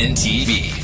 TNN TV.